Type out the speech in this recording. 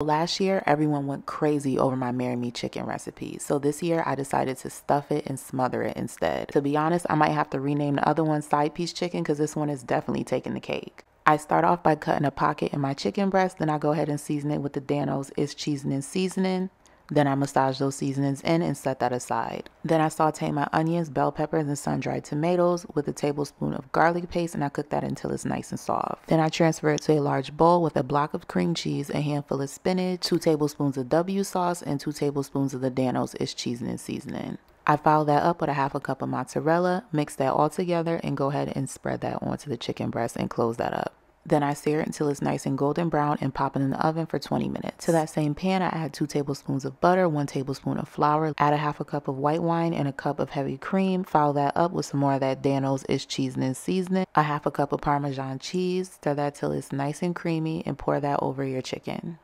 Last year, everyone went crazy over my Marry Me chicken recipe. So this year, I decided to stuff it and smother it instead. To be honest, I might have to rename the other one side piece chicken because this one is definitely taking the cake. I start off by cutting a pocket in my chicken breast, then I go ahead and season it with the Dan-O's It's It's and Seasoning. Then I massage those seasonings in and set that aside. Then I saute my onions, bell peppers, and sun-dried tomatoes with a tablespoon of garlic paste and I cook that until it's nice and soft. Then I transfer it to a large bowl with a block of cream cheese, a handful of spinach, two tablespoons of W sauce, and two tablespoons of the Dan-O's It's Cheesoning Seasoning. I follow that up with a half a cup of mozzarella, mix that all together, and go ahead and spread that onto the chicken breast and close that up. Then I sear it until it's nice and golden brown and pop it in the oven for 20 minutes. To that same pan, I add 2 tablespoons of butter, 1 tablespoon of flour, add a half a cup of white wine and a cup of heavy cream. Follow that up with some more of that Dan-O's It's Cheesoning Seasoning, a half a cup of Parmesan cheese. Stir that till it's nice and creamy and pour that over your chicken.